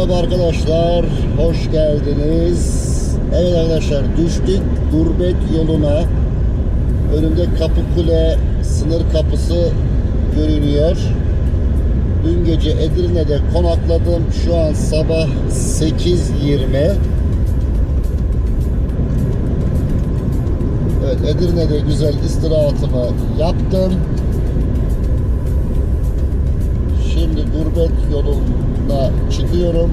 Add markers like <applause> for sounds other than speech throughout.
Merhaba arkadaşlar, hoş geldiniz. Evet arkadaşlar, düştük gurbet yoluna. Önümde Kapıkule sınır kapısı görünüyor. Dün gece Edirne'de konakladım. Şu an sabah 8.20. Evet, Edirne'de güzel istirahatımı yaptım. Şimdi gurbet yoluna çıkıyorum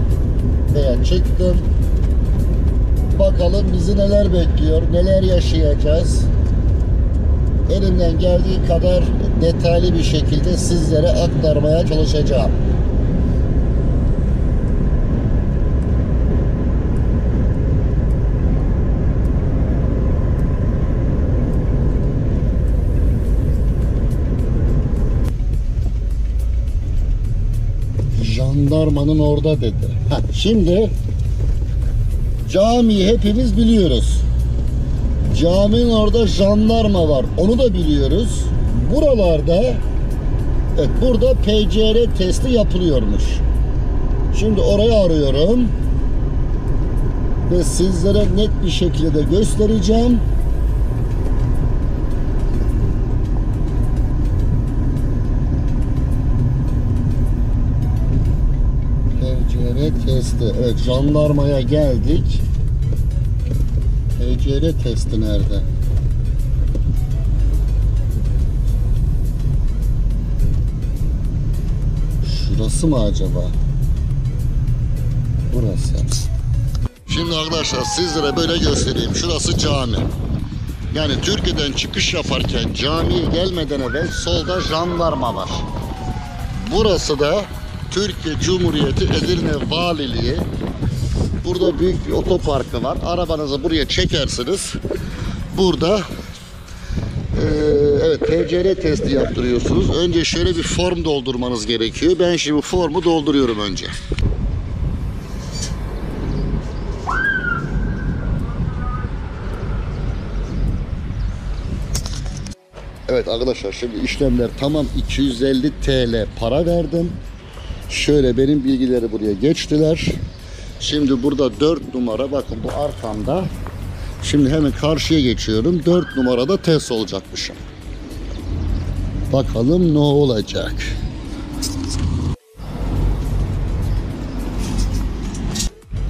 veya çıktım. Bakalım bizi neler bekliyor, neler yaşayacağız. Elimden geldiği kadar detaylı bir şekilde sizlere aktarmaya çalışacağım. Jandarmanın orada dedi. Ha, şimdi camiyi hepimiz biliyoruz. Caminin orada jandarma var. Onu da biliyoruz. Buralarda evet burada PCR testi yapılıyormuş. Şimdi orayı arıyorum. Ve sizlere net bir şekilde de göstereceğim. PCR testi. Evet jandarmaya geldik. PCR testi nerede? Şurası mı acaba? Burası. Şimdi arkadaşlar sizlere böyle göstereyim. Şurası cami. Yani Türkiye'den çıkış yaparken camiye gelmeden evvel solda jandarma var. Burası da Türkiye Cumhuriyeti Edirne Valiliği. Burada büyük bir otoparkı var. Arabanızı buraya çekersiniz. Burada eee, evet PCR testi yaptırıyorsunuz. Önce şöyle bir form doldurmanız gerekiyor. Ben şimdi formu dolduruyorum önce. Evet arkadaşlar şimdi işlemler tamam 250 TL para verdim. Şöyle benim bilgileri buraya geçtiler. Şimdi burada 4 numara bakın bu arkamda. Şimdi hemen karşıya geçiyorum. 4 numarada test olacakmışım. Bakalım ne olacak.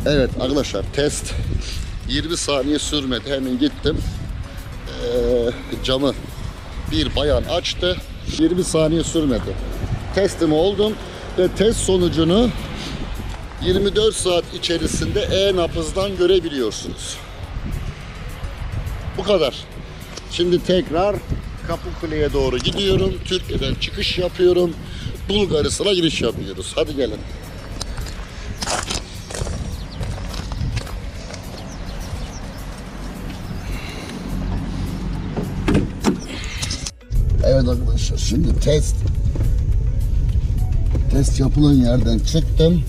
Evet arkadaşlar test 20 saniye sürmedi. Hemen gittim. Ee, camı bir bayan açtı. 20 saniye sürmedi. Teslim oldum ve test sonucunu 24 saat içerisinde e-nabızdan görebiliyorsunuz. Bu kadar. Şimdi tekrar Kapıkule'ye doğru gidiyorum. Türkiye'den çıkış yapıyorum. Bulgaristan'a giriş yapıyoruz. Hadi gelin. Evet arkadaşlar şimdi test test yapılan yerden çıktım.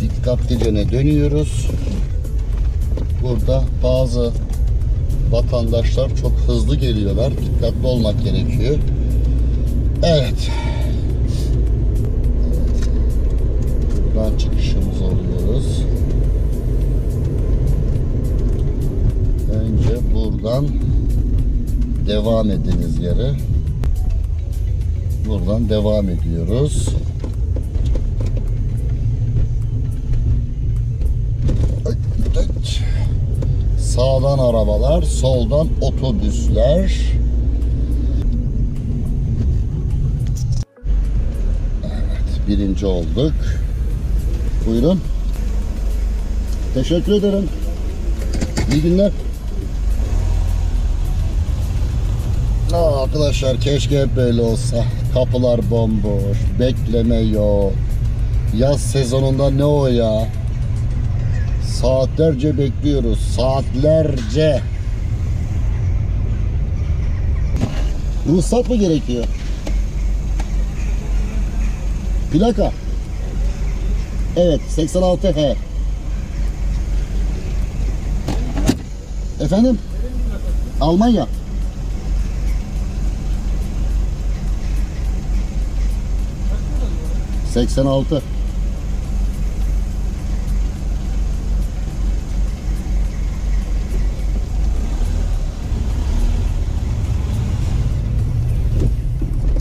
Dikkatlice dönüyoruz. Burada bazı vatandaşlar çok hızlı geliyorlar. Dikkatli olmak gerekiyor. Evet. Buradan çıkışımız oluyoruz. Önce buradan devam ediniz yere. Buradan devam ediyoruz. Sağdan arabalar, soldan otobüsler. Evet, birinci olduk. Buyurun. Teşekkür ederim. İyi günler. Aa, arkadaşlar keşke hep böyle olsa. Kapılar bomboş, bekleme yok. Yaz sezonunda ne o ya? Saatlerce bekliyoruz. Saatlerce. Ruhsat mı gerekiyor? Plaka. Evet 86 H. Efendim? Almanya. 86.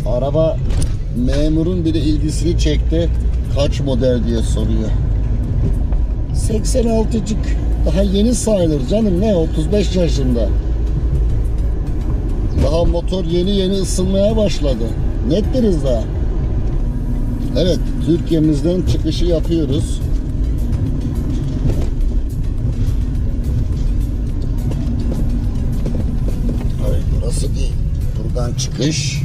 Araba memurun bile ilgisini çekti. Kaç model diye soruyor. 86'cık. Daha yeni sayılır canım ne 35 yaşında. Daha motor yeni yeni ısınmaya başladı. Nettiriz daha. Evet, Türkiye'mizden çıkışı yapıyoruz. Hayır, burası değil. Buradan çıkış.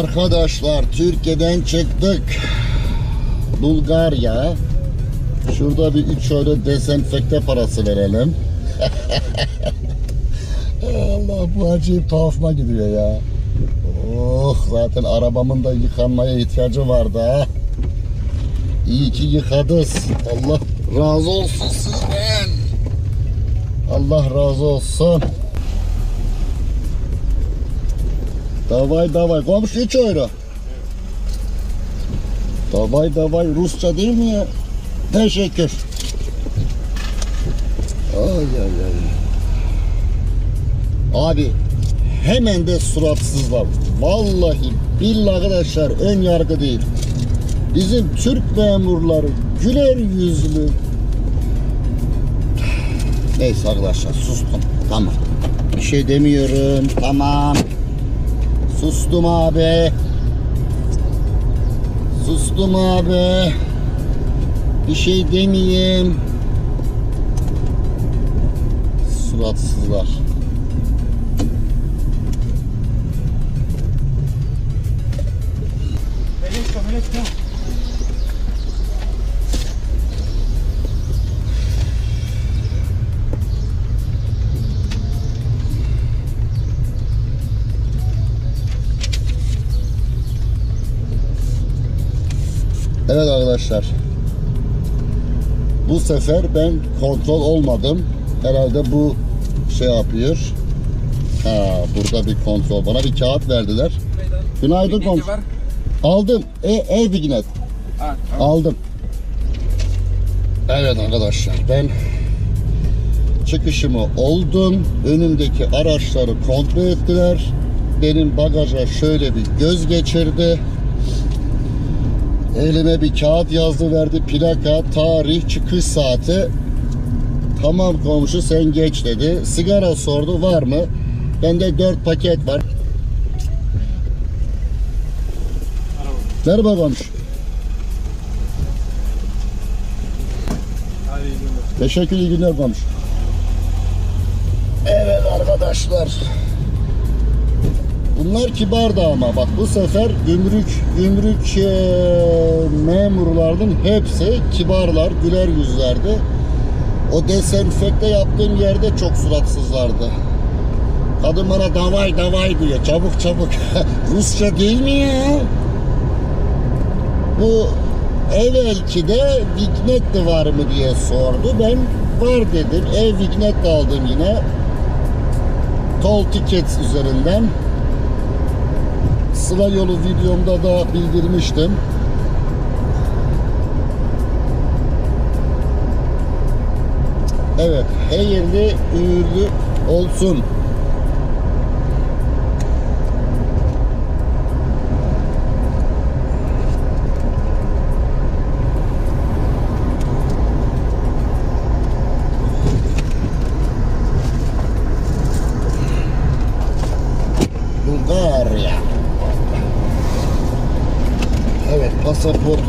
Arkadaşlar Türkiye'den çıktık. Bulgarya. Şurada bir üç şöyle dezenfekte parası verelim. <laughs> Allah bu acayip tuhafıma gidiyor ya. Oh zaten arabamın da yıkanmaya ihtiyacı vardı ha. İyi ki yıkadız. Allah razı olsun sizden. Allah razı olsun. Davay davay. Komşu 3 euro. Davay davay. Rusça değil mi ya? Teşekkür. Ay ay ay. Abi hemen de suratsızlar. Vallahi billahi arkadaşlar ön yargı değil. Bizim Türk memurları güler yüzlü. Neyse arkadaşlar sustum. Tamam. Bir şey demiyorum. Tamam. Sustum abi. Sustum abi. Bir şey demeyeyim. Suratsızlar. Sefer ben kontrol olmadım. Herhalde bu şey yapıyor. Ha, burada bir kontrol. Bana bir kağıt verdiler. Günaydın var. Aldım. E, ev bilginet. Ha, tamam. Aldım. Evet arkadaşlar ben çıkışımı oldum. Önümdeki araçları kontrol ettiler. Benim bagaja şöyle bir göz geçirdi. Elime bir kağıt yazdı verdi. Plaka, tarih, çıkış saati. Tamam komşu sen geç dedi. Sigara sordu var mı? Bende 4 paket var. Merhaba komşu. Teşekkür iyi günler komşu. Evet arkadaşlar. Bunlar kibardı ama bak bu sefer gümrük gümrük eee, memurlarının hepsi kibarlar, güler yüzlerdi. O desenfekte yaptığım yerde çok suratsızlardı. Kadın bana davay davay diyor. Çabuk çabuk. <laughs> Rusça değil mi ya? Bu evvelki de Vignetti var mı diye sordu. Ben var dedim. Ev Vignetti aldım yine. Toll Tickets üzerinden. Sıla yolu videomda da bildirmiştim. Evet, hayırlı uğurlu olsun. Bulgarya. Evet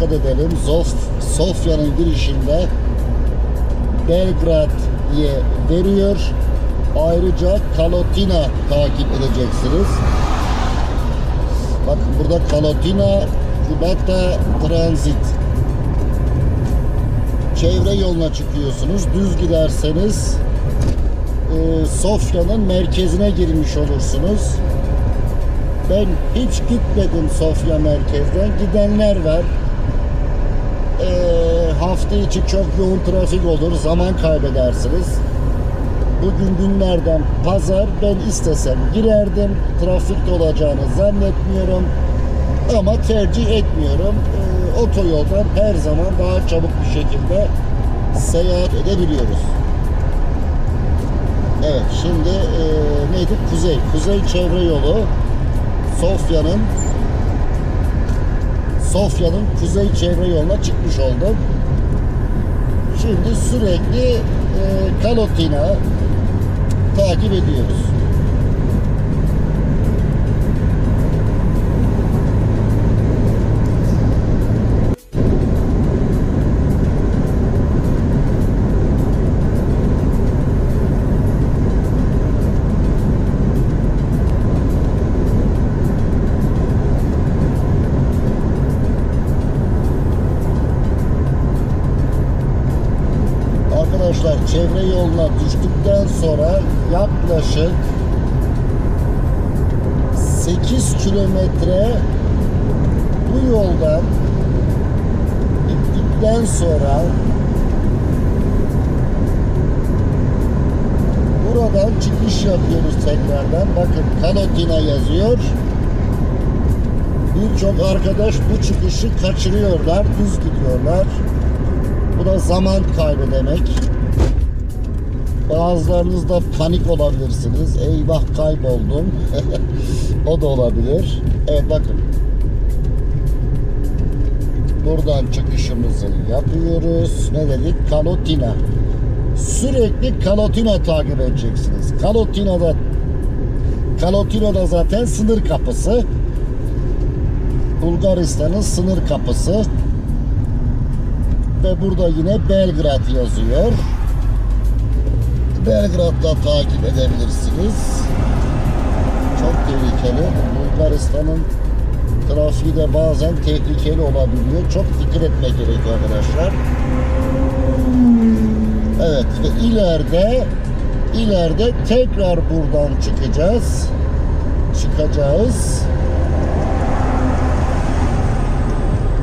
dikkat edelim. Zof, Sofya'nın girişinde Belgrad diye veriyor. Ayrıca Kalotina takip edeceksiniz. Bakın burada Kalotina Kubata Transit. Çevre yoluna çıkıyorsunuz. Düz giderseniz e, Sofya'nın merkezine girmiş olursunuz. Ben hiç gitmedim Sofya merkezden. Gidenler var. Hafta içi çok yoğun trafik olur. Zaman kaybedersiniz. Bugün günlerden pazar ben istesem girerdim. Trafikte olacağını zannetmiyorum. Ama tercih etmiyorum. Ee, otoyoldan her zaman daha çabuk bir şekilde seyahat edebiliyoruz. Evet şimdi e, neydi? Kuzey. Kuzey çevre yolu. Sofya'nın Sofya'nın kuzey çevre yoluna çıkmış oldum. Şimdi sürekli e, Kalotina takip ediyoruz. Yoluna düştükten sonra yaklaşık 8 kilometre bu yoldan gittikten sonra buradan çıkış yapıyoruz tekrardan. Bakın Kalotina yazıyor. Birçok arkadaş bu çıkışı kaçırıyorlar, düz gidiyorlar. Bu da zaman kaybı demek. Bazılarınız da panik olabilirsiniz. Eyvah kayboldum. <laughs> o da olabilir. Evet bakın. Buradan çıkışımızı yapıyoruz. Ne dedik? Kalotina. Sürekli Kalotina takip edeceksiniz. Kalotina'da Kalotina'da zaten sınır kapısı. Bulgaristan'ın sınır kapısı ve burada yine Belgrad yazıyor. Belgrad'da takip edebilirsiniz. Çok tehlikeli. Bulgaristan'ın trafiği de bazen tehlikeli olabiliyor. Çok dikkat etmek gerekiyor arkadaşlar. Evet ve ileride ileride tekrar buradan çıkacağız. Çıkacağız.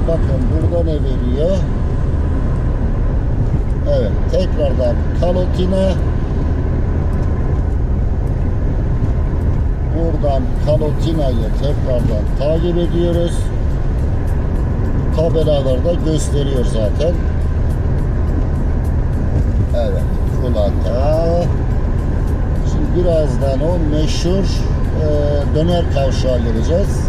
Bakın burada ne veriyor? Evet, tekrardan Kalotina. Buradan Kalotina'yı tekrardan takip ediyoruz. tabelalarda gösteriyor zaten. Evet. Kulata. Şimdi birazdan o meşhur e, döner kavşağa geleceğiz.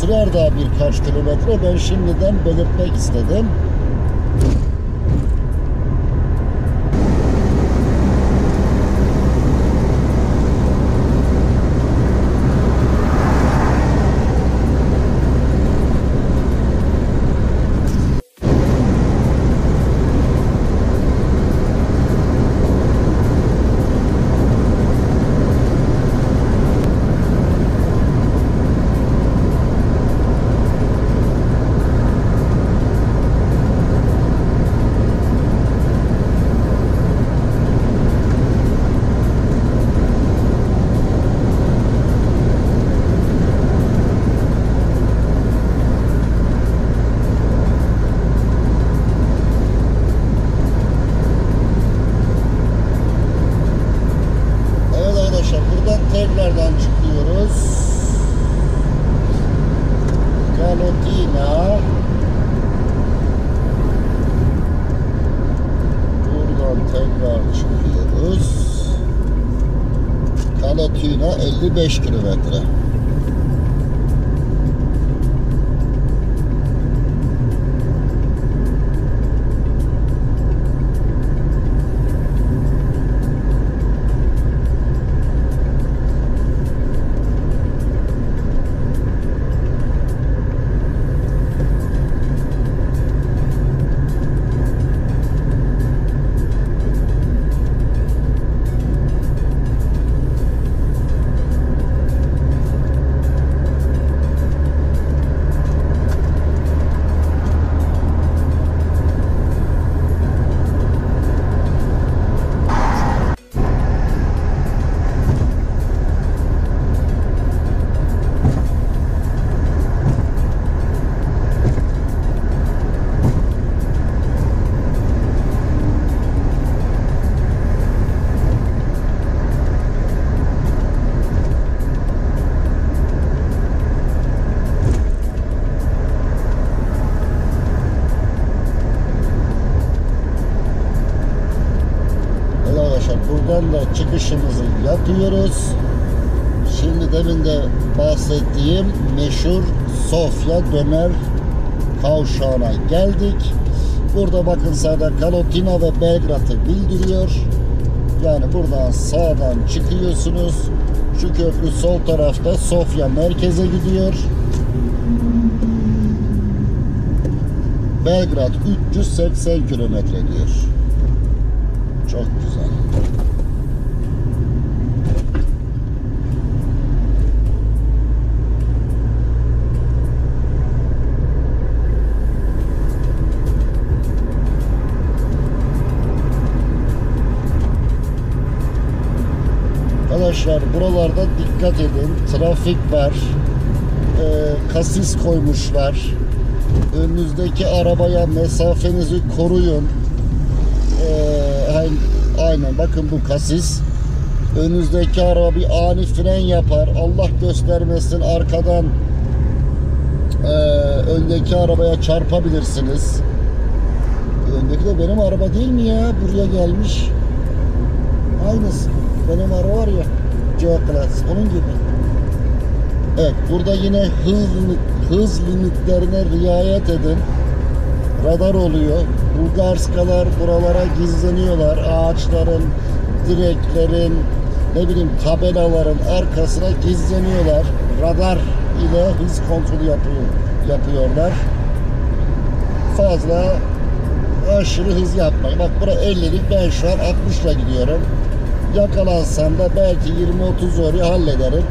Sürer daha birkaç kilometre. Ben şimdiden belirtmek istedim. Buradan da çıkışımızı yapıyoruz. Şimdi demin de bahsettiğim meşhur Sofya Döner kavşağına geldik. Burada bakın sağda Kalotina ve Belgrad'ı bildiriyor. Yani buradan sağdan çıkıyorsunuz. Şu köprü sol tarafta Sofya merkeze gidiyor. Belgrad 380 kilometre diyor. Çok güzel. Arkadaşlar buralarda dikkat edin. Trafik var. Ee, kasis koymuşlar. Önünüzdeki arabaya mesafenizi koruyun. Aynen, bakın bu kasis. Önünüzdeki araba bir ani fren yapar. Allah göstermesin arkadan ee, öndeki arabaya çarpabilirsiniz. Öndeki de benim araba değil mi ya? Buraya gelmiş. Aynısı. Benim araba var ya. C-Class. Onun gibi. Evet. Burada yine hız, hız limitlerine riayet edin. Radar oluyor. Bulgarskalar buralara gizleniyorlar. Ağaçların, direklerin, ne bileyim tabelaların arkasına gizleniyorlar. Radar ile hız kontrolü yapıyor, yapıyorlar. Fazla aşırı hız yapmayın. Bak bura 50'lik ben şu an 60'la gidiyorum. Yakalansam da belki 20-30 oraya hallederim.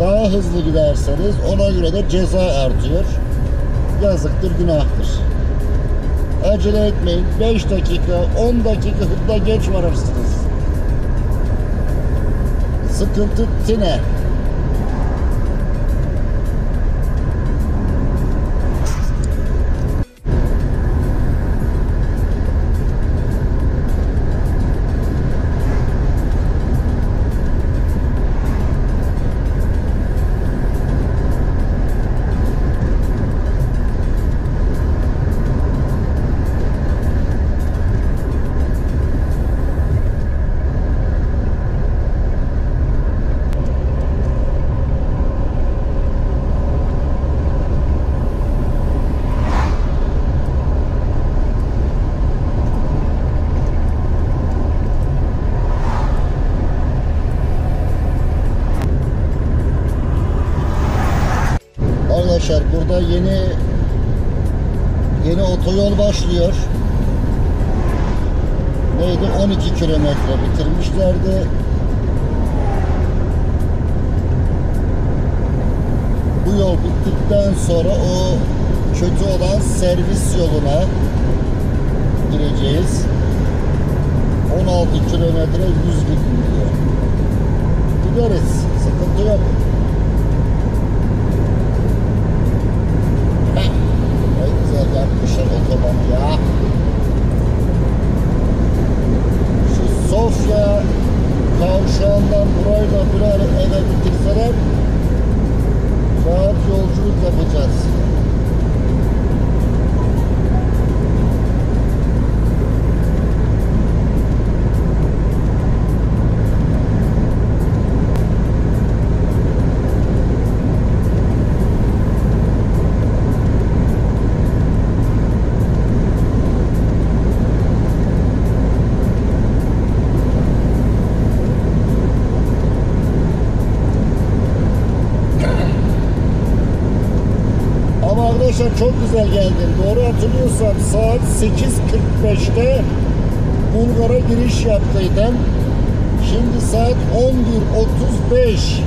Daha hızlı giderseniz ona göre de ceza artıyor. Yazıktır, günahtır. Acele etmeyin. 5 dakika, 10 dakika hızla geç varırsınız. Sıkıntı tine. Burada yeni yeni otoyol başlıyor. Neydi? 12 kilometre bitirmişlerdi. Bu yol bittikten sonra o kötü olan servis yoluna gireceğiz. 16 kilometre 100 gidiyor. Gideriz. Sıkıntı yok. Yapmışlar otobanı ya. Şu Sofya kavşağından burayı da eve bitirseler rahat yolculuk yapacağız. Güzel geldim. Doğru hatırlıyorsam saat 8.45'te Bulgar'a giriş yaptıydım. Şimdi saat 11.35.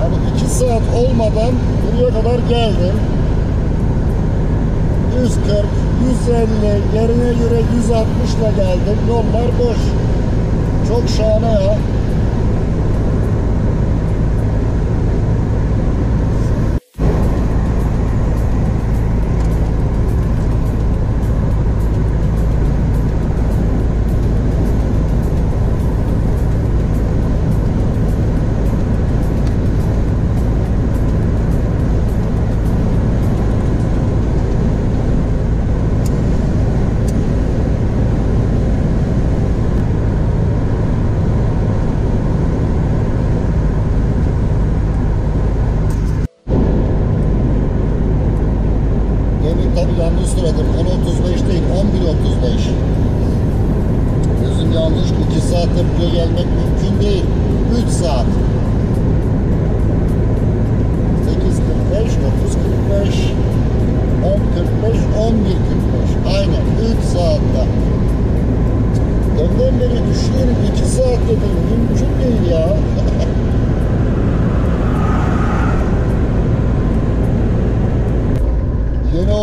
Hani 2 saat olmadan buraya kadar geldim. 140, 150, yerine göre 160 ile geldim. Yollar boş. Çok şahane ya.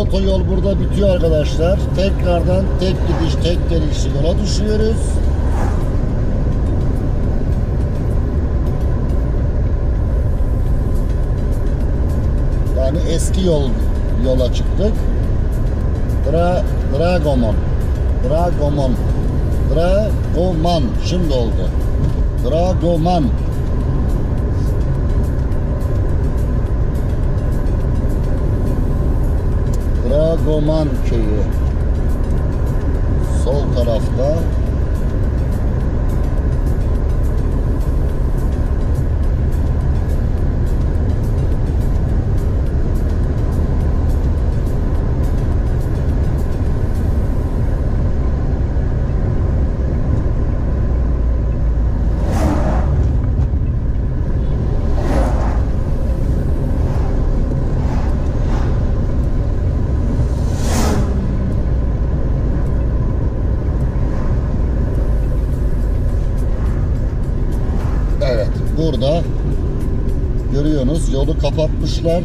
Otoyol burada bitiyor arkadaşlar. Tekrardan tek gidiş tek gelişli yola düşüyoruz. Yani eski yol yola çıktık. Dra, Dragomon. Dragomon. Dragoman. Şimdi oldu. Dragoman. Dragoman köyü. Sol tarafta. Yolu kapatmışlar.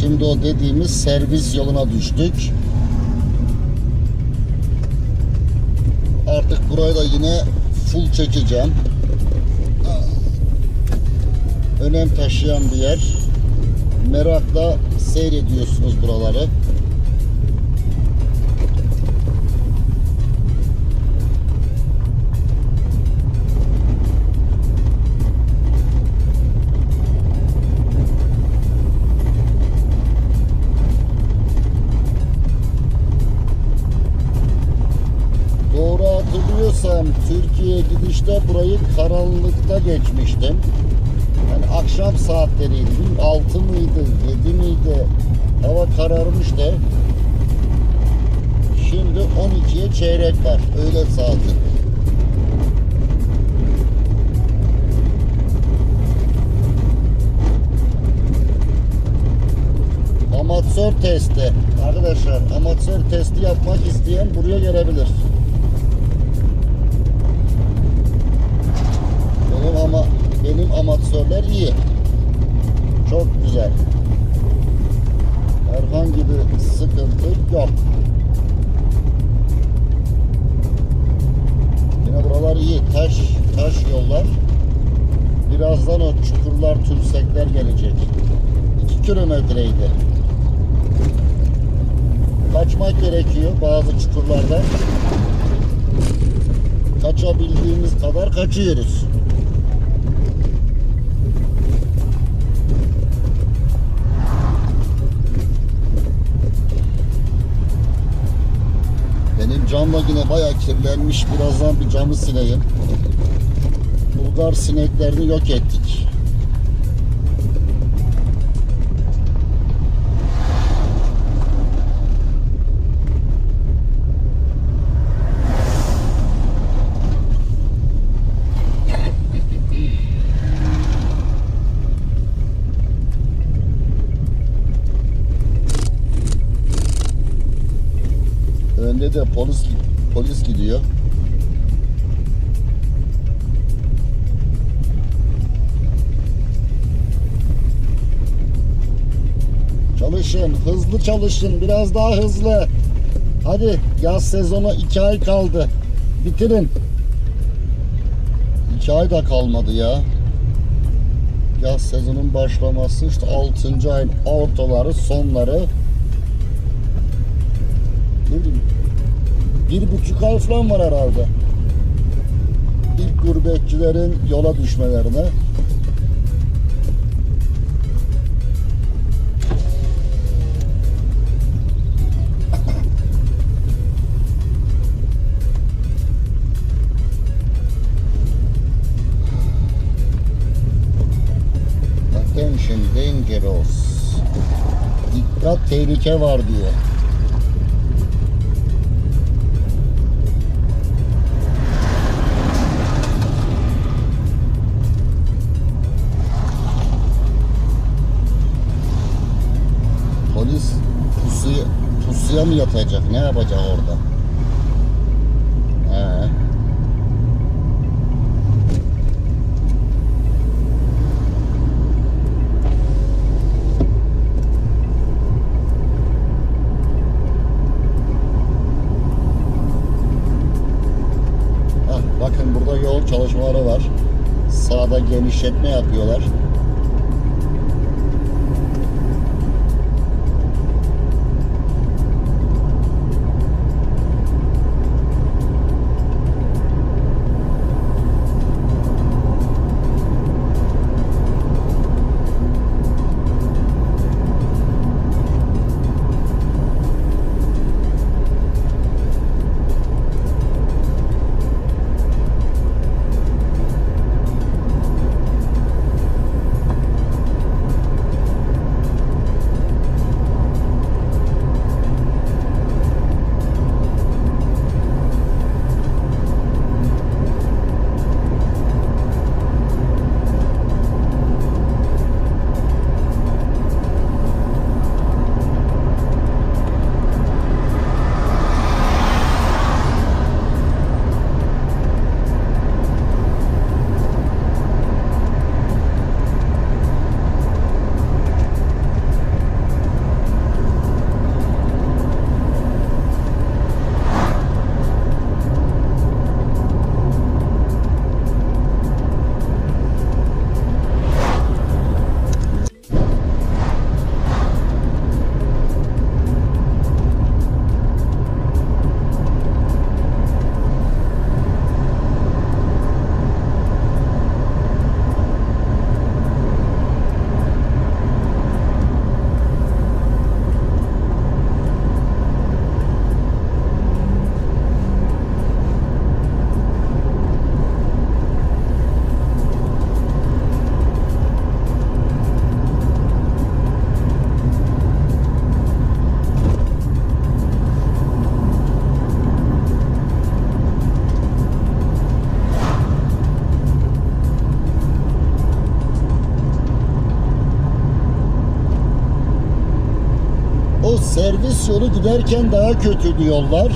Şimdi o dediğimiz servis yoluna düştük. Artık burayı da yine full çekeceğim. Önem taşıyan bir yer. Merakla seyrediyorsunuz buraları. Gidişte burayı karanlıkta geçmiştim. Yani akşam saatleriydi. 6 mıydı, 7 miydi? Hava kararmıştı. Şimdi 12'ye çeyrek var. Öğle saati. amatör testi. Arkadaşlar amatör testi yapmak isteyen buraya gelebilir. Benim amatörler iyi. Çok güzel. Herhangi bir sıkıntı yok. Yine buralar iyi. Taş, taş yollar. Birazdan o çukurlar, tümsekler gelecek. 2 kilometreydi. Kaçmak gerekiyor bazı çukurlardan. Kaçabildiğimiz kadar kaçıyoruz. Cam da yine bayağı kirlenmiş. Birazdan bir camı sileyim. Bulgar sineklerini yok ettik. Önde de polis polis gidiyor. Çalışın, hızlı çalışın, biraz daha hızlı. Hadi yaz sezonu iki ay kaldı. Bitirin. İki ay da kalmadı ya. Yaz sezonun başlaması işte 6. ayın ortaları, sonları. Bir buçuk ay falan var herhalde. İlk gurbetçilerin yola düşmelerine. Attention dangerous. Dikkat tehlike var mı yolu giderken daha kötüydü yollar.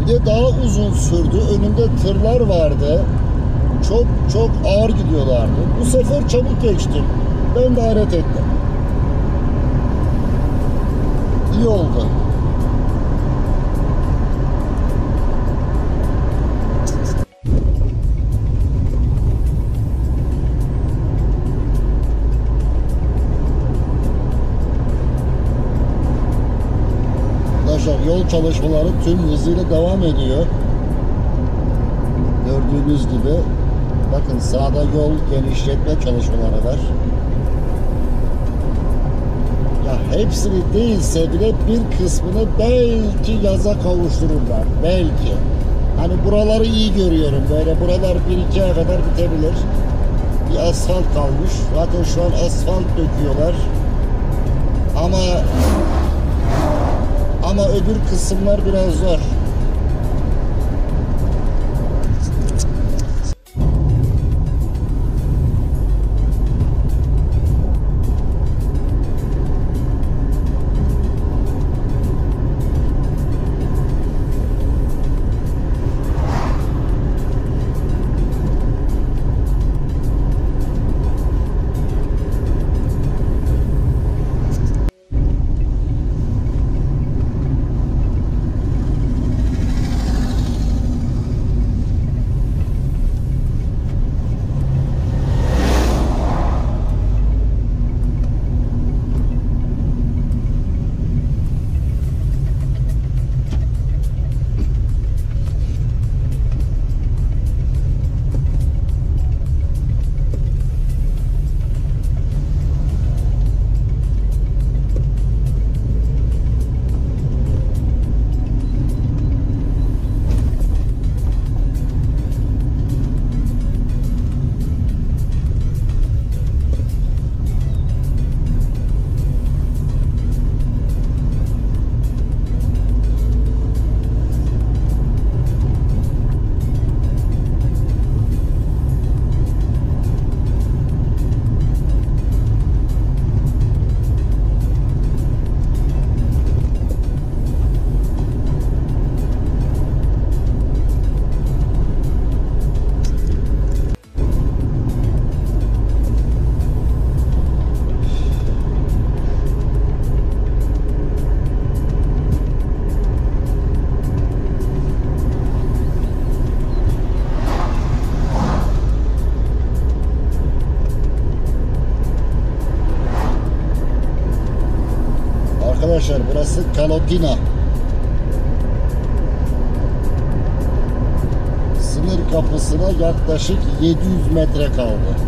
Bir de daha uzun sürdü. Önünde tırlar vardı. Çok çok ağır gidiyorlardı. Bu sefer çabuk geçtim. Ben de hayret ettim. Çalışmaları tüm hızıyla devam ediyor. Gördüğünüz gibi bakın sağda yol genişletme çalışmaları var. Ya hepsini değilse bile bir kısmını belki yaza kavuştururlar. Belki. Hani buraları iyi görüyorum. Böyle buralar bir iki ay kadar bitebilir. Bir asfalt kalmış. Zaten şu an asfalt döküyorlar. Ama ama öbür kısımlar biraz zor. Burası Kalotina. Sınır kapısına yaklaşık 700 metre kaldı.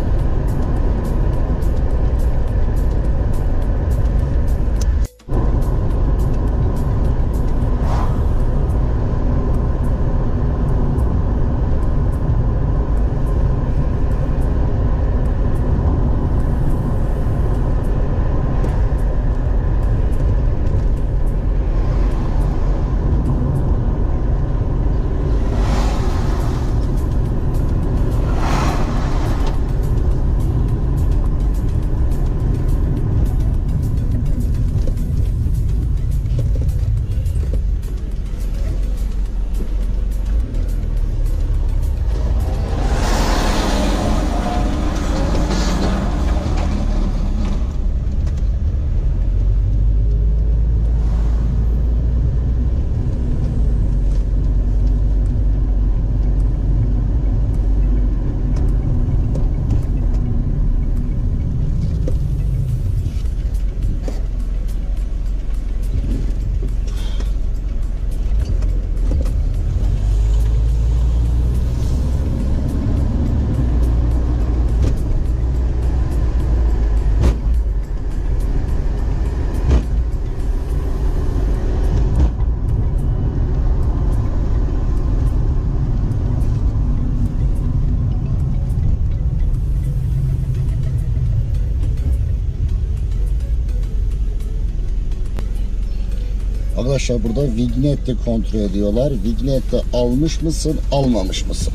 arkadaşlar burada vignette kontrol ediyorlar. Vignette almış mısın, almamış mısın?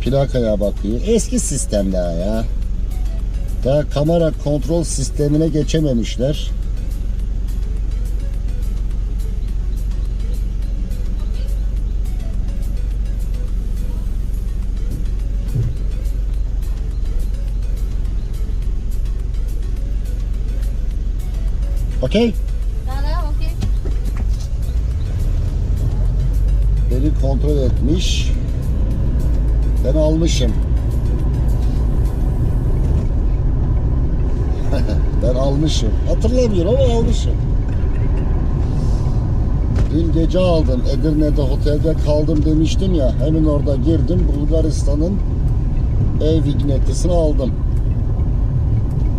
Plakaya bakıyor. Eski sistem daha ya. Daha kamera kontrol sistemine geçememişler. Okay? Kontrol etmiş. Ben almışım. <laughs> ben almışım. Hatırlamıyorum ama almışım. Dün gece aldım. Edirne'de otelde kaldım demiştim ya. Hemen orada girdim. Bulgaristan'ın ev vignetisini aldım.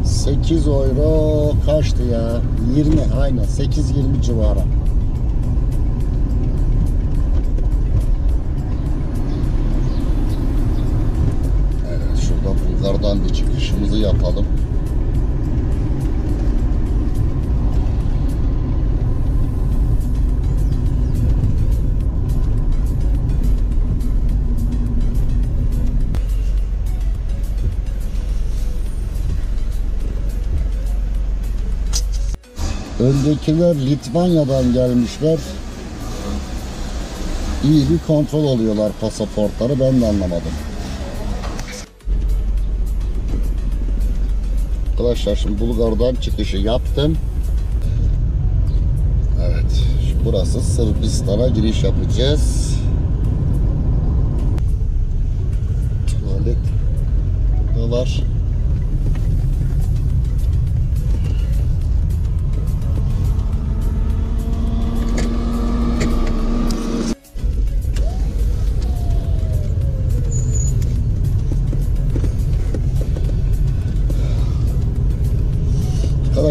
8 euro kaçtı ya? 20 aynen 8-20 civarı. Yapalım. Öndekiler Litvanya'dan gelmişler. İyi bir kontrol oluyorlar pasaportları ben de anlamadım. Arkadaşlar şimdi Bulgar'dan çıkışı yaptım. Evet. Burası Sırbistan'a giriş yapacağız. Tuvalet burada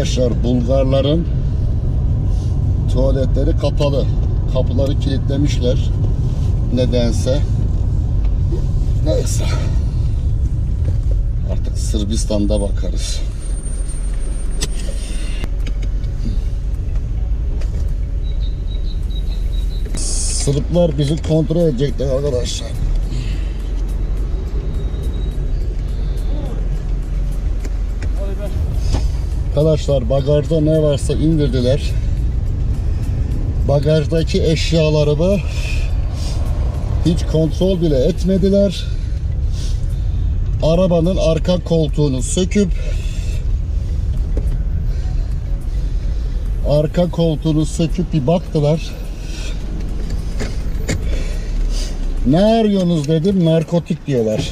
Arkadaşlar Bulgarların tuvaletleri kapalı. Kapıları kilitlemişler. Nedense. Neyse. Artık Sırbistan'da bakarız. Sırplar bizi kontrol edecekler arkadaşlar. Arkadaşlar bagajda ne varsa indirdiler. Bagajdaki eşyalarımı hiç kontrol bile etmediler. Arabanın arka koltuğunu söküp arka koltuğunu söküp bir baktılar. Ne arıyorsunuz dedim narkotik diyorlar.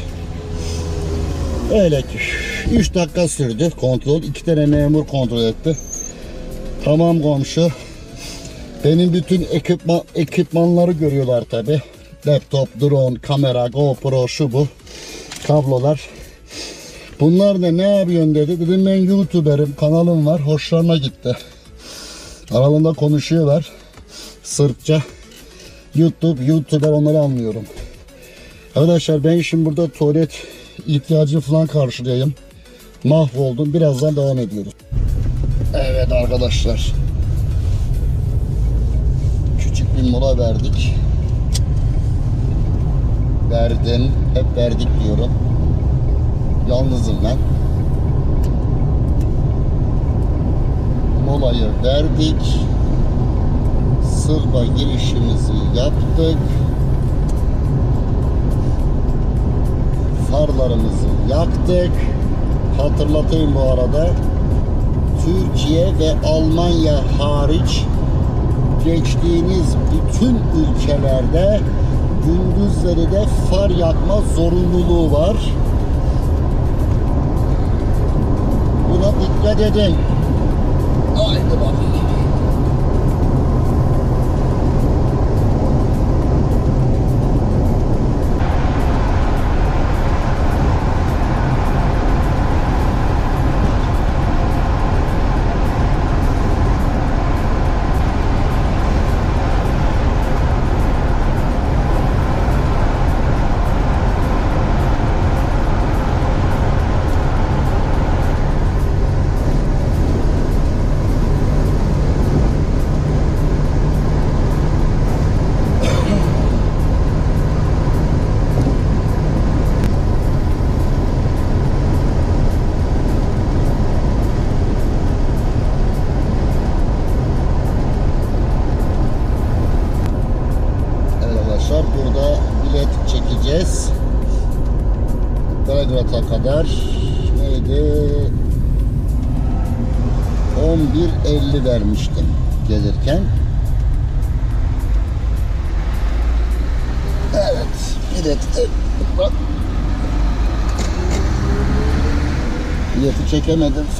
Öyle ki 3 dakika sürdü kontrol. 2 tane memur kontrol etti. Tamam komşu. Benim bütün ekipman, ekipmanları görüyorlar tabi. Laptop, drone, kamera, GoPro, şu bu. Kablolar. Bunlar da ne yapıyorsun dedi. Dedim ben YouTuber'ım, kanalım var. Hoşlarına gitti. Aralarında konuşuyorlar. Sırpça. YouTube, YouTuber onları anlıyorum. Arkadaşlar ben şimdi burada tuvalet ihtiyacı falan karşılayayım. Mahvoldum. Birazdan devam ediyoruz. Evet arkadaşlar. Küçük bir mola verdik. Verdim. Hep verdik diyorum. Yalnızım ben. Molayı verdik. Sırba girişimizi yaptık. farlarımızı yaktık. Hatırlatayım bu arada. Türkiye ve Almanya hariç geçtiğiniz bütün ülkelerde gündüzleri de far yakma zorunluluğu var. Buna dikkat edin. Haydi bakalım.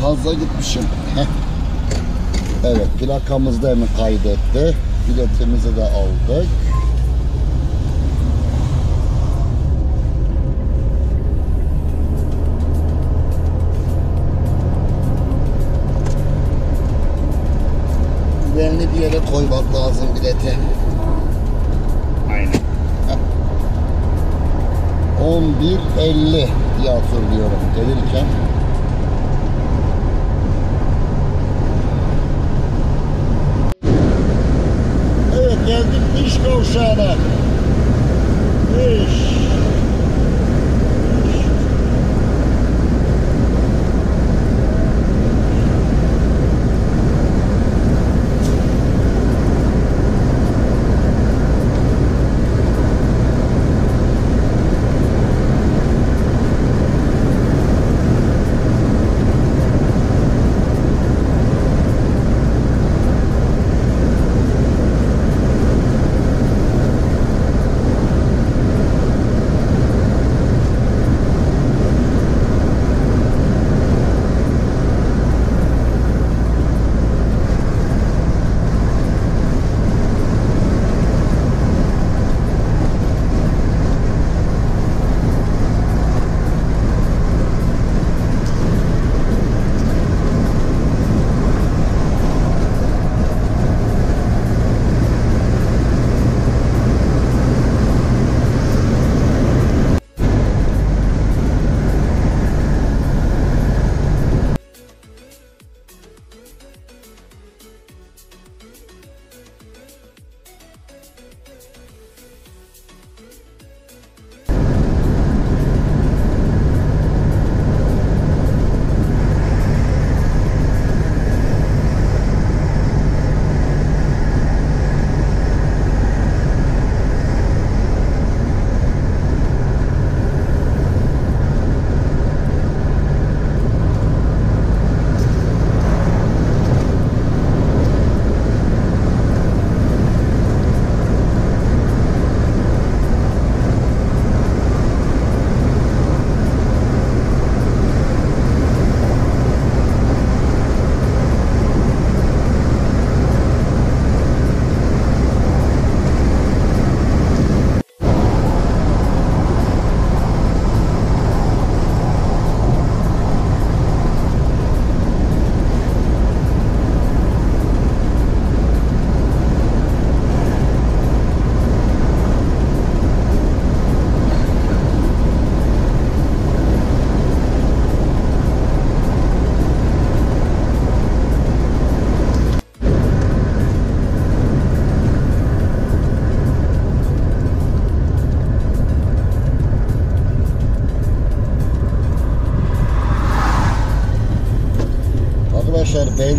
Fazla gitmişim. Evet, plakamızı da hemen kaydetti. Biletimizi de aldık. Güvenli bir yere koymak lazım bileti. Aynen. 11.50 diye hatırlıyorum gelirken.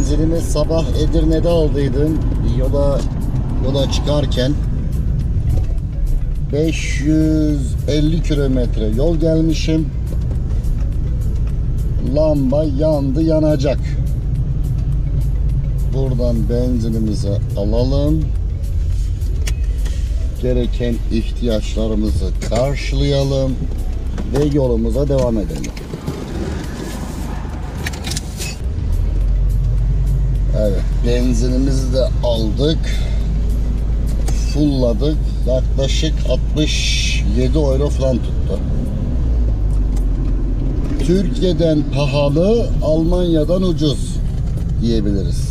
Benzinimi sabah Edirne'de aldıydım. Yola yola çıkarken 550 kilometre yol gelmişim. Lamba yandı yanacak. Buradan benzinimizi alalım. Gereken ihtiyaçlarımızı karşılayalım ve yolumuza devam edelim. Aldık. Fulladık. Yaklaşık 67 euro falan tuttu. Türkiye'den pahalı, Almanya'dan ucuz diyebiliriz.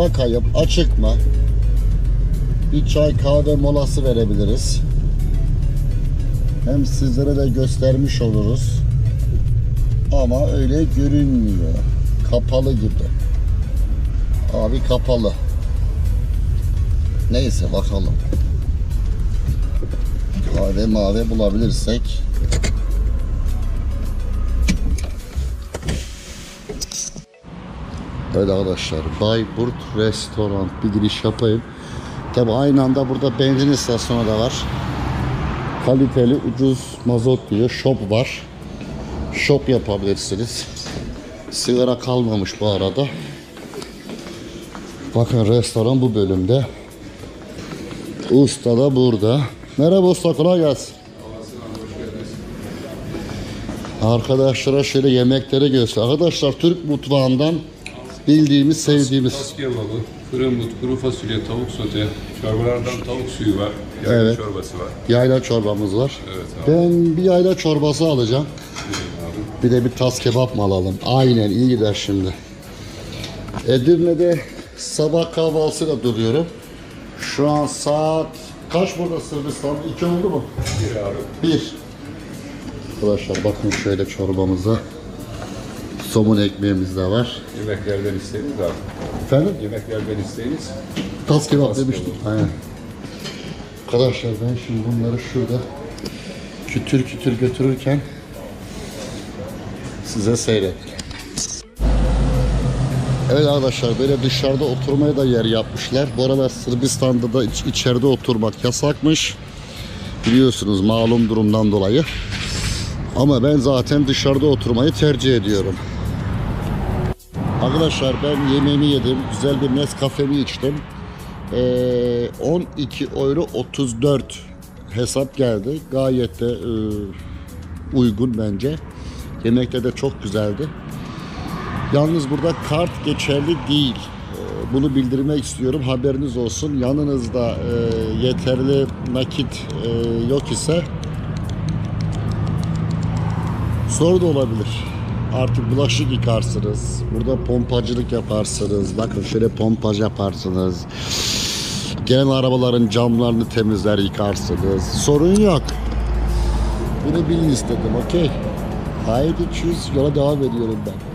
Bakayım açık mı? Bir çay kahve molası verebiliriz. Hem sizlere de göstermiş oluruz. Ama öyle görünmüyor. Kapalı gibi. Abi kapalı. Neyse bakalım. Kahve mavi bulabilirsek. Evet arkadaşlar Bayburt Restoran bir giriş yapayım. Tabi aynı anda burada benzin istasyonu da var. Kaliteli ucuz mazot diyor. Shop var. Shop yapabilirsiniz. Sigara kalmamış bu arada. Bakın restoran bu bölümde. Usta da burada. Merhaba usta kolay gelsin. Arkadaşlara şöyle yemekleri göster. Arkadaşlar Türk mutfağından bildiğimiz, sevdiğimiz. Tas kebabı, fırın but, kuru fasulye, tavuk sote, çorbalardan tavuk suyu var, yayla Evet. çorbası var. Yayla çorbamız var. Evet abi. Ben bir yayla çorbası alacağım. Bir de bir tas kebap mı alalım? Aynen iyi gider şimdi. Edirne'de sabah kahvaltısıyla duruyorum. Şu an saat kaç burada Sırbistan? İki oldu mu? Bir abi. Bir. Arkadaşlar bakın şöyle çorbamıza. Somun ekmeğimiz de var. Yemeklerden isteyiniz abi. Efendim? Yemeklerden isteyiniz. Tas kebap demiştim. Aynen. Arkadaşlar ben şimdi bunları şurada kütür kütür götürürken size seyret. Evet arkadaşlar böyle dışarıda oturmaya da yer yapmışlar. Bu aralar Sırbistan'da da iç- içeride oturmak yasakmış. Biliyorsunuz malum durumdan dolayı. Ama ben zaten dışarıda oturmayı tercih ediyorum. Arkadaşlar ben yemeğimi yedim. Güzel bir Nescafe'mi içtim. Ee, 12 euro 34 hesap geldi. Gayet de e, uygun bence. Yemekte de çok güzeldi. Yalnız burada kart geçerli değil. Ee, Bunu bildirmek istiyorum. Haberiniz olsun. Yanınızda e, yeterli nakit e, yok ise soru da olabilir. Artık bulaşık yıkarsınız. Burada pompacılık yaparsınız. Bakın şöyle pompaj yaparsınız. Gelen arabaların camlarını temizler yıkarsınız. Sorun yok. Bunu bilin istedim okey. Haydi çiz yola devam ediyorum ben.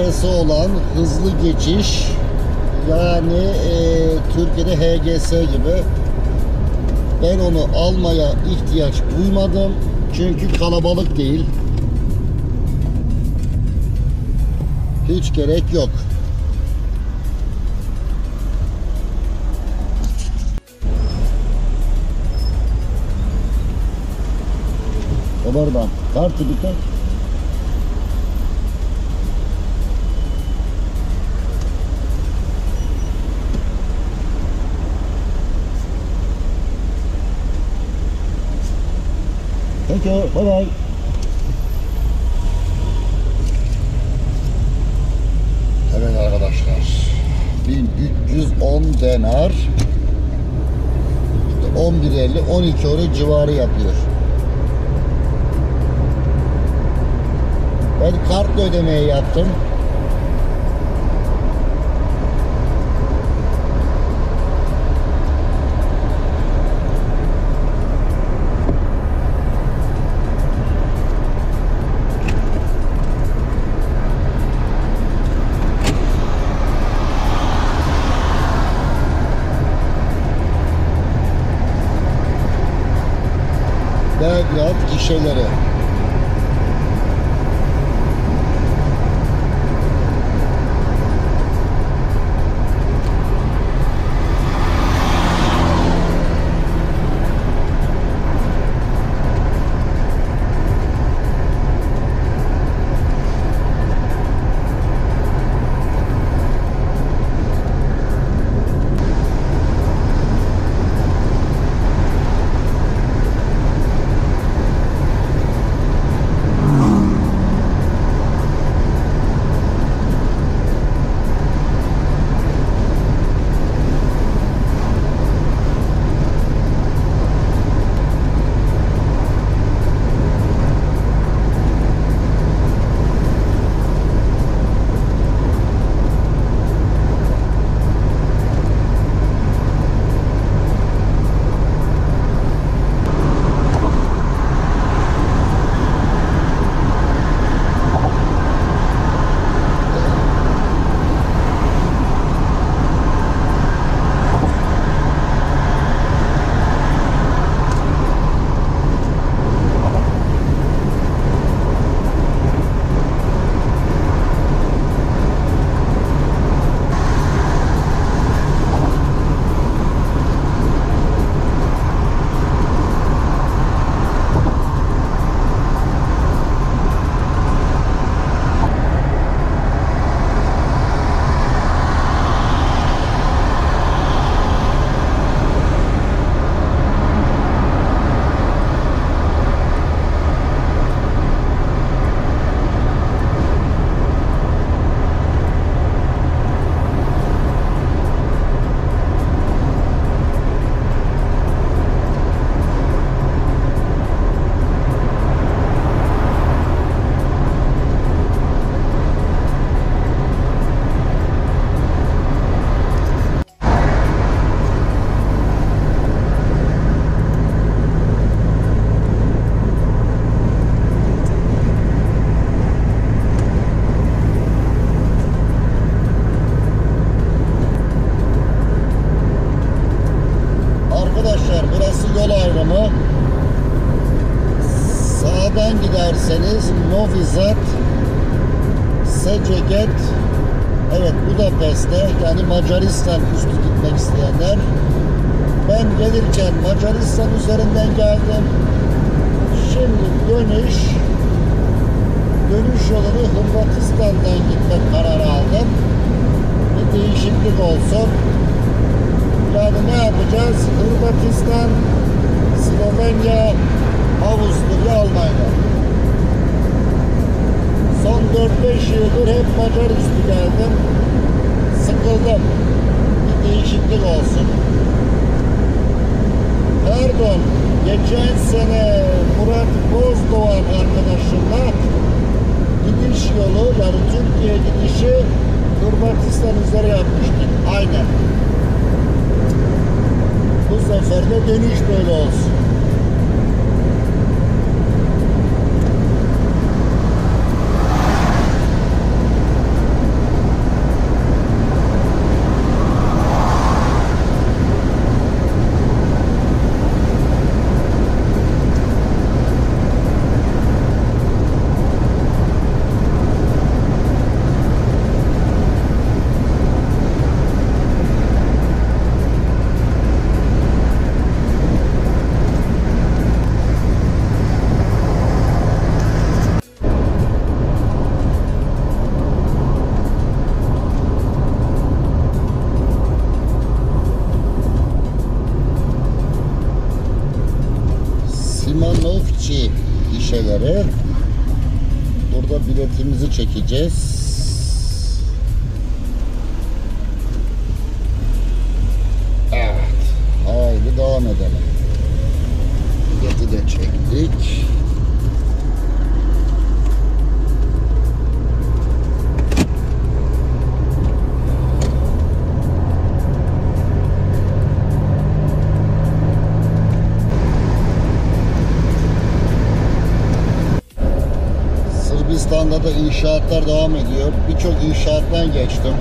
ENP'si olan hızlı geçiş yani e, Türkiye'de HGS gibi. Ben onu almaya ihtiyaç duymadım çünkü kalabalık değil. Hiç gerek yok. Oradan kartı biter Thank you. Bye bye. Evet arkadaşlar. 1300 10 denar. İşte 11.50 12 euro civarı yapıyor. Ben kartla ödemeyi yaptım. Belgrad gişeleri. Hırvatistan, Slovenya, Avusturya, Almanya. Son 4-5 yıldır hep Macar üstü geldim. Sıkıldım. Bir değişiklik olsun. Pardon, geçen sene Murat Bozdoğan arkadaşımla gidiş yolu yani Türkiye gidişi Hırvatistan üzeri yapmıştık. Aynen. Sefer de dönüş böyle olsun. Biletimizi Sırbistan'da da inşaatlar devam ediyor. Birçok inşaattan geçtim.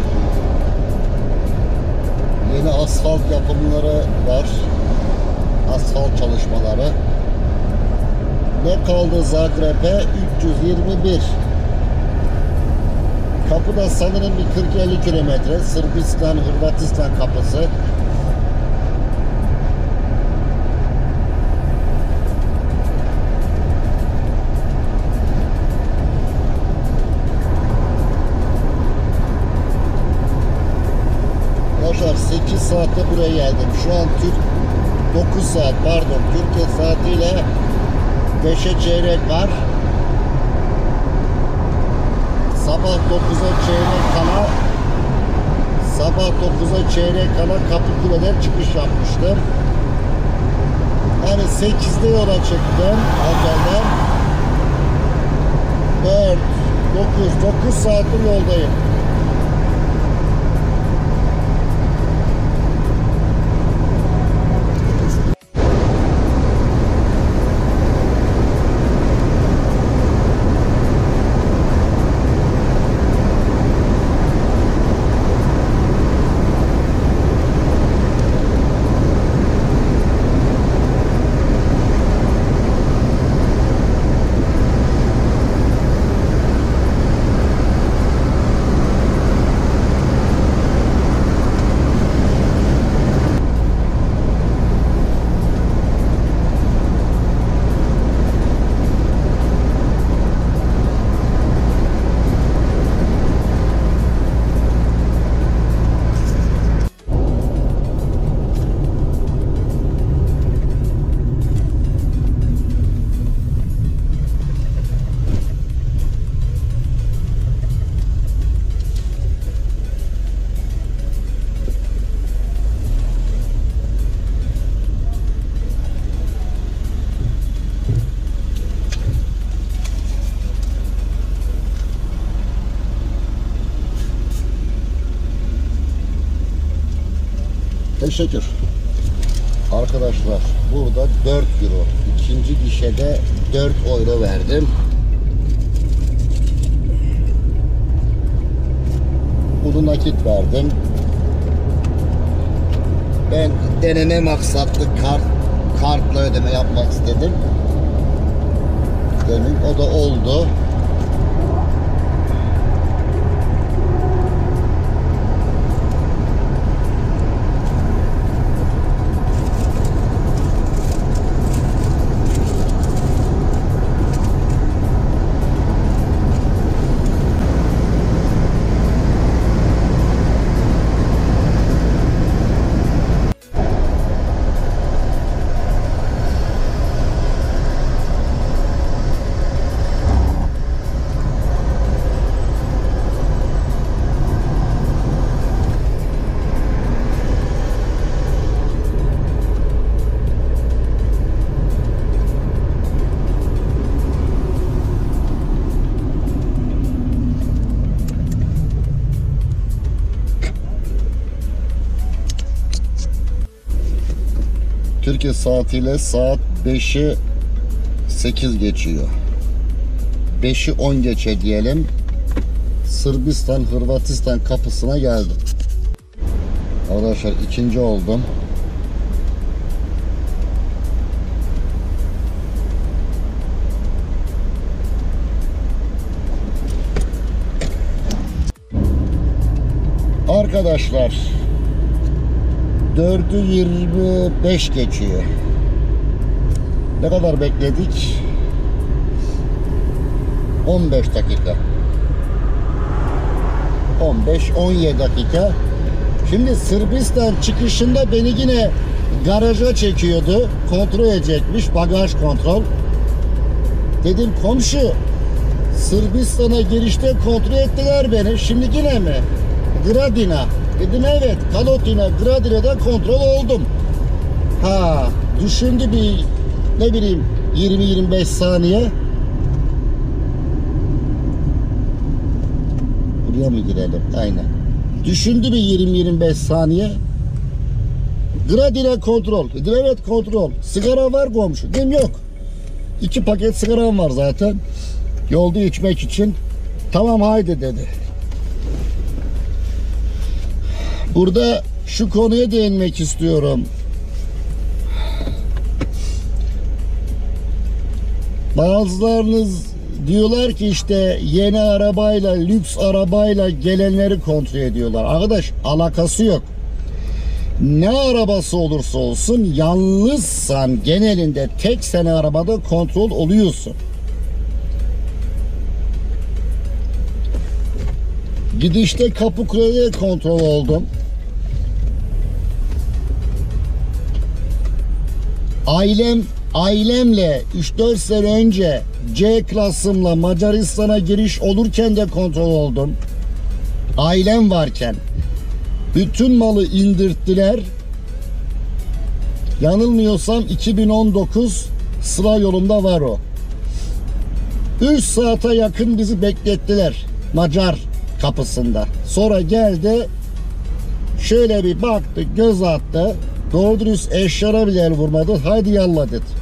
Yeni asfalt yapımları var. Asfalt çalışmaları. Ne kaldı Zagreb'e? 321. Kapıda sanırım bir 40-50 kilometre. Sırbistan, Hırvatistan kapısı. Saatte buraya geldim. Şu an Türk 9 saat pardon Türkiye saatiyle 5'e çeyrek var. Sabah 9'a çeyrek kala sabah 9'a çeyrek kala Kapıkule'den çıkış yapmıştım. Yani 8'de yola çıktım otelden. 4, 9, 9 saattir yoldayım. Teşekkür. Arkadaşlar burada 4 euro. İkinci gişede 4 euro verdim. Bunu nakit verdim. Ben deneme maksatlı kart kartla ödeme yapmak istedim. Demin o da oldu. Türkiye saatiyle saat 5'i 8 geçiyor. 5'i 10 geçe diyelim. Sırbistan, Hırvatistan kapısına geldim. Arkadaşlar ikinci oldum. Arkadaşlar 4'ü 25 geçiyor. Ne kadar bekledik? 15 dakika. 15-17 dakika. Şimdi Sırbistan çıkışında beni yine garaja çekiyordu. Kontrol edecekmiş. Bagaj kontrol. Dedim komşu Sırbistan'a girişte kontrol ettiler beni. Şimdi yine mi? Gradina. Dedim evet. Kalotina, Gradina'da kontrol oldum. Ha, düşündü bir ne bileyim 20-25 saniye. Buraya mı girelim? Aynen. Düşündü bir 20-25 saniye. Gradine kontrol. Evet kontrol. Sigara var komşu. Dedim yok. İki paket sigaram var zaten. Yolda içmek için. Tamam haydi dedi. Burada şu konuya değinmek istiyorum. Bazılarınız diyorlar ki işte yeni arabayla, lüks arabayla gelenleri kontrol ediyorlar. Arkadaş alakası yok. Ne arabası olursa olsun yalnızsan genelinde tek sene arabada kontrol oluyorsun. Gidişte Kapıkule'de kontrol oldum. Ailem ailemle 3-4 sene önce C klasımla Macaristan'a giriş olurken de kontrol oldum. Ailem varken bütün malı indirttiler. Yanılmıyorsam 2019 sıra yolunda var o. 3 saate yakın bizi beklettiler Macar kapısında. Sonra geldi şöyle bir baktı göz attı. Doğru dürüst eşyara bile el vurmadı. Haydi yallah dedi.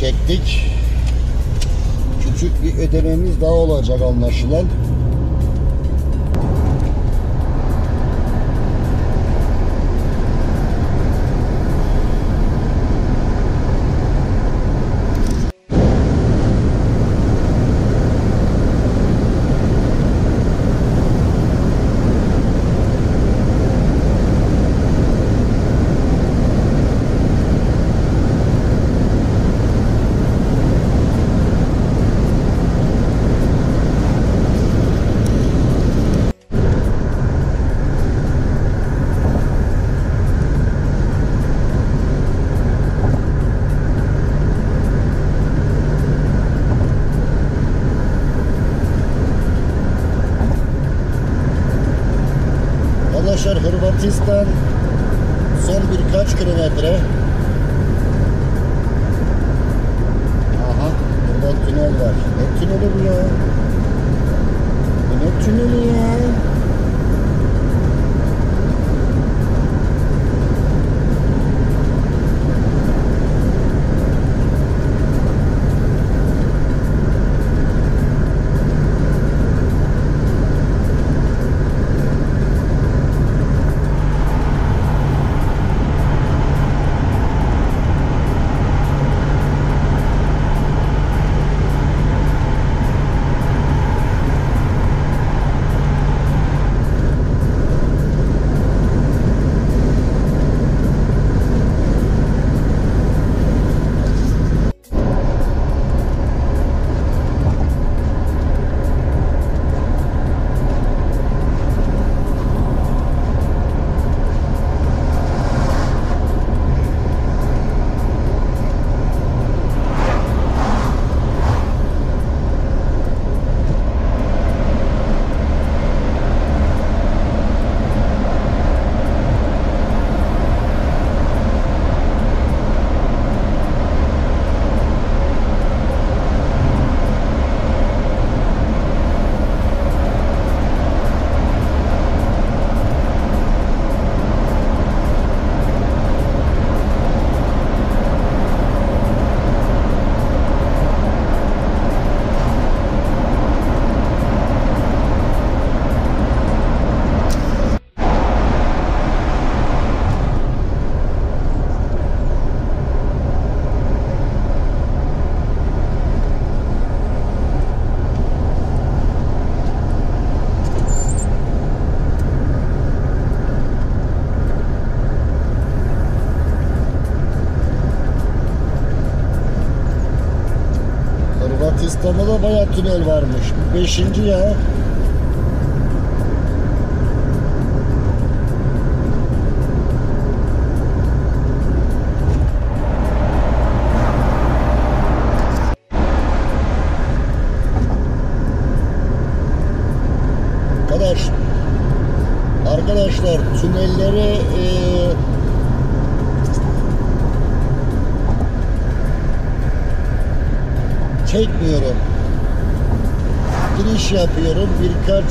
Çektik. Küçük bir ödememiz daha olacak anlaşılan. Tünel varmış. Beşinci ya.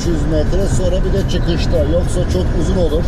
300 metre sonra bir de çıkışta. Yoksa çok uzun olur.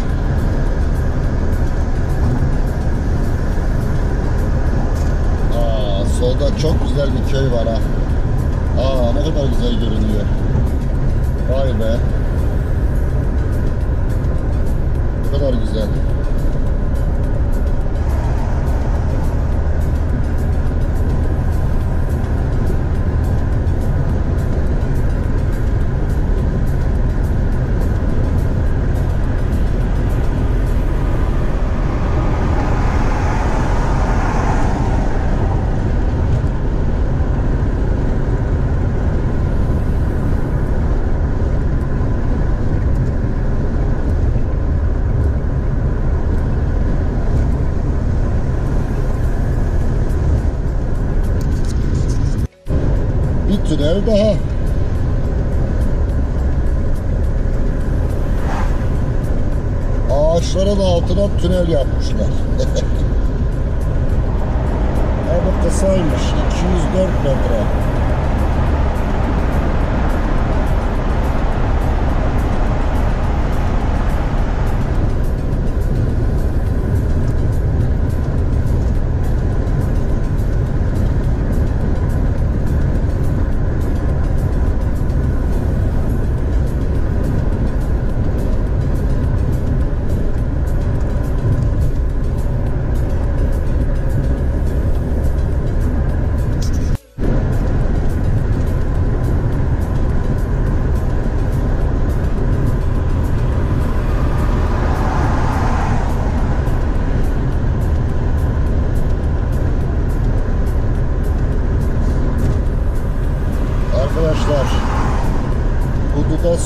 Ağaçların altına tünel yapmışlar. Ama kısaymış. 204 metre.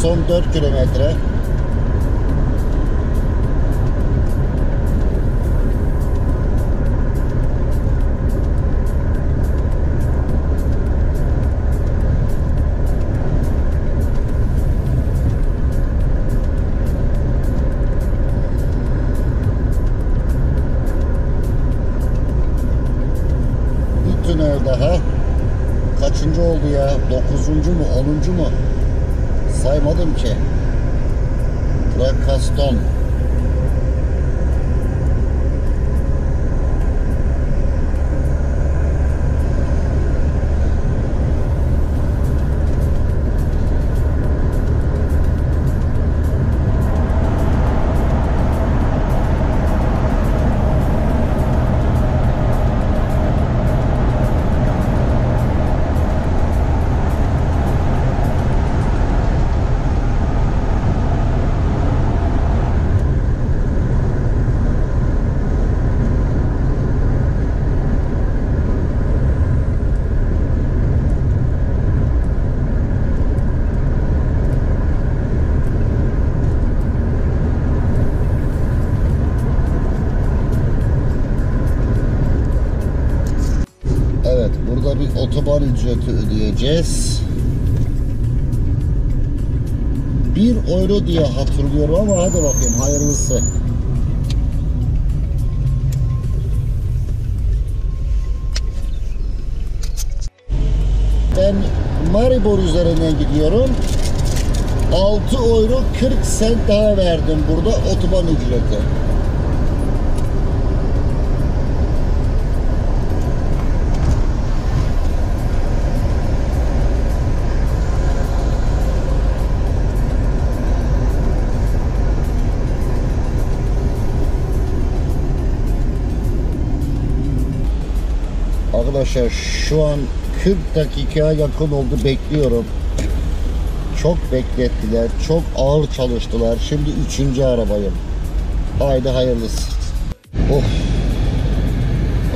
Son 4 kilometre. Ödeyeceğiz. 1 euro diye hatırlıyorum ama hadi bakayım hayırlısı. Ben Maribor üzerinden gidiyorum. 6 euro 40 sent daha verdim burada otoban ücreti. arkadaşlar şu an 40 dakikaya yakın oldu bekliyorum. Çok beklettiler. Çok ağır çalıştılar. Şimdi üçüncü arabayım. Haydi hayırlısı. Oh.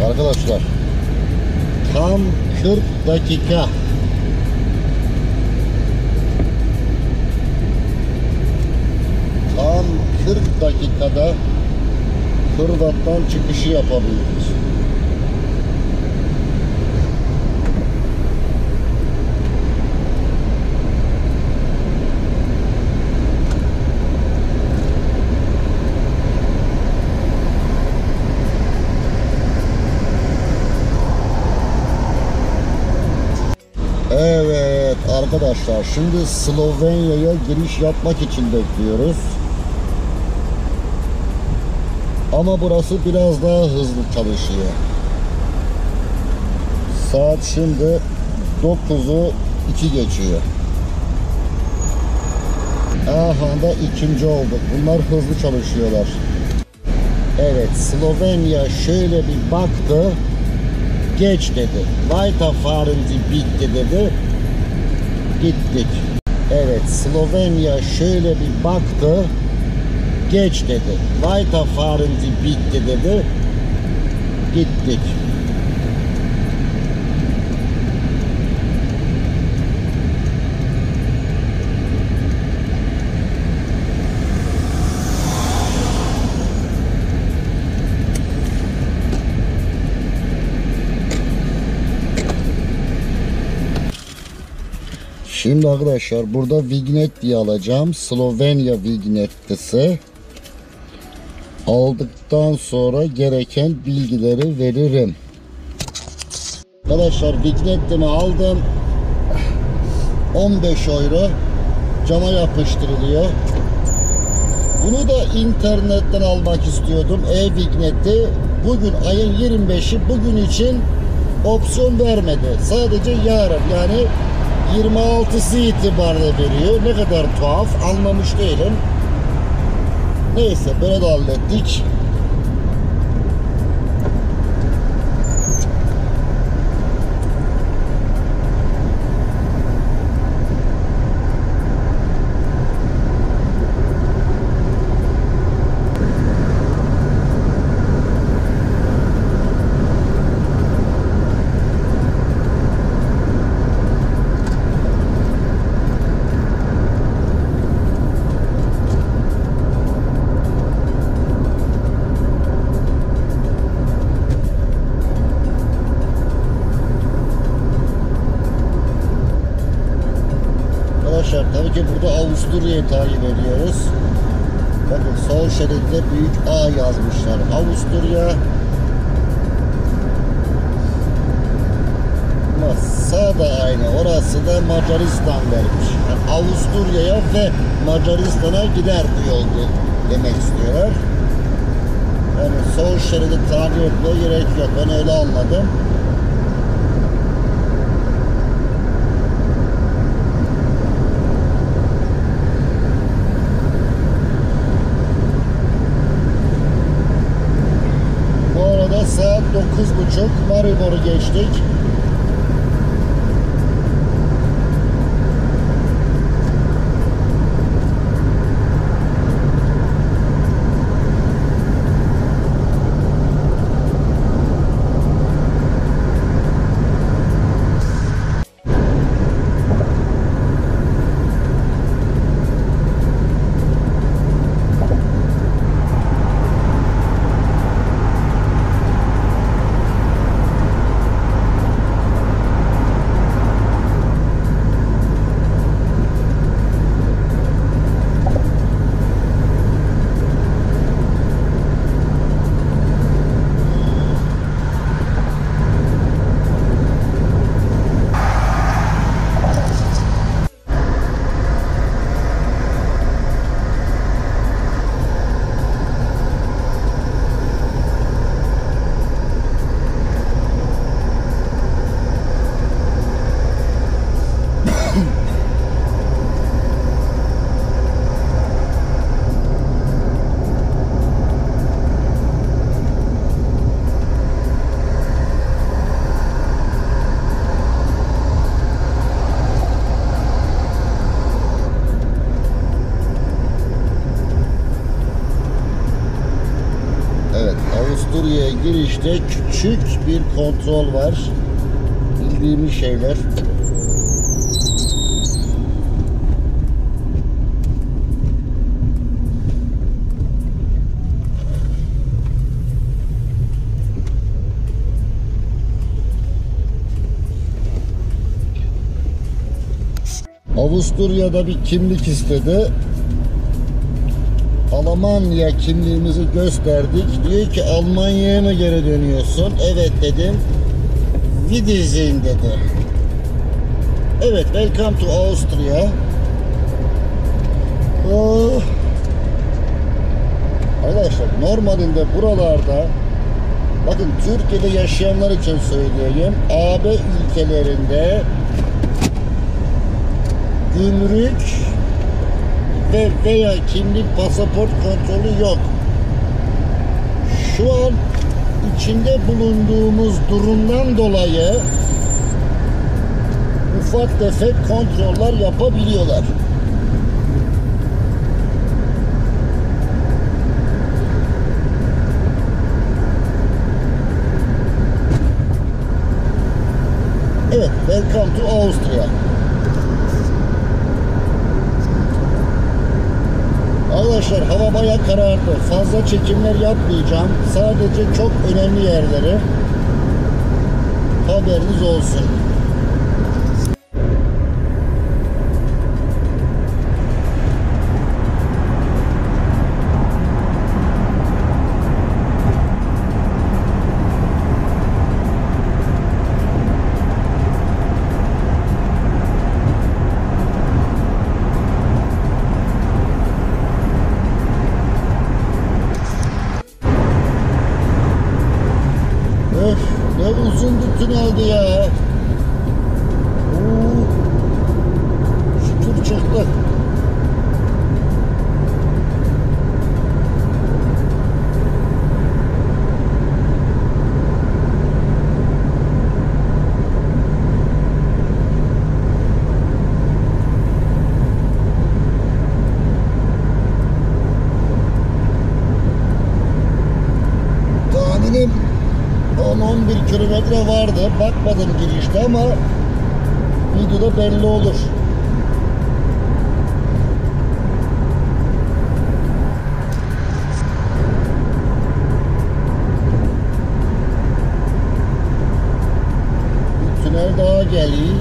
Arkadaşlar tam 40 dakika tam 40 dakikada Hırvat'tan çıkışı yapabiliriz. Şimdi Slovenya'ya giriş yapmak için bekliyoruz. Ama burası biraz daha hızlı çalışıyor. Saat şimdi 9'u 2 geçiyor. Aha da ikinci olduk. Bunlar hızlı çalışıyorlar. Evet Slovenya şöyle bir baktı. Geç dedi. Weiterfahren Sie bitte dedi. Gittik. Evet Slovenya şöyle bir baktı. Geç dedi. Weiterfahren Sie bitte dedi. Gittik. Şimdi arkadaşlar burada Vignet diye alacağım. Slovenya Vignettisi. Aldıktan sonra gereken bilgileri veririm. Arkadaşlar Vignet'imi aldım. 15 euro cama yapıştırılıyor. Bunu da internetten almak istiyordum. E-Vignet'i bugün ayın 25'i bugün için opsiyon vermedi. Sadece yarın yani 26'sı itibariyle veriyor. Ne kadar tuhaf anlamış değilim. Neyse böyle de hallettik. Avusturya'yı takip ediyoruz. Bakın sol şeritte büyük A yazmışlar. Avusturya ama sağ da aynı. Orası da Macaristan vermiş. Yani Avusturya'ya ve Macaristan'a gider bu yol de- demek istiyorlar. Yani sol şeridi takip etmeye gerek yok. Ben öyle anladım. Bu arada saat 9.30 Maribor'u geçtik. buraya girişte küçük bir kontrol var. Bildiğimiz şeyler. Avusturya'da bir kimlik istedi. Almanya kimliğimizi gösterdik. Diyor ki Almanya'ya mı geri dönüyorsun? Evet dedim. Wiedersehen dedi. Evet, welcome to Austria. Oh. Arkadaşlar normalinde buralarda bakın Türkiye'de yaşayanlar için söyleyeyim. AB ülkelerinde gümrük ve veya kimlik pasaport kontrolü yok. Şu an içinde bulunduğumuz durumdan dolayı ufak tefek kontroller yapabiliyorlar. Evet, welcome to Austria. Arkadaşlar hava baya karardı. Fazla çekimler yapmayacağım. Sadece çok önemli yerleri haberiniz olsun. Ama videoda belli olur. Bir tünel daha geliyor.